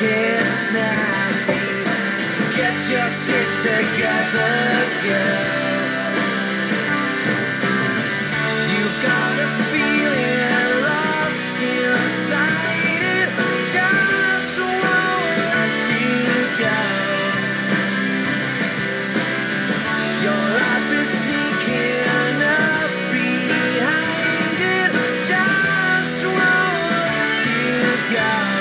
can't me. Get your shit together, girl. You've got a feeling lost inside it. Just won't let you go. Your life is sneaking up behind it. Just won't let you go.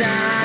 inside.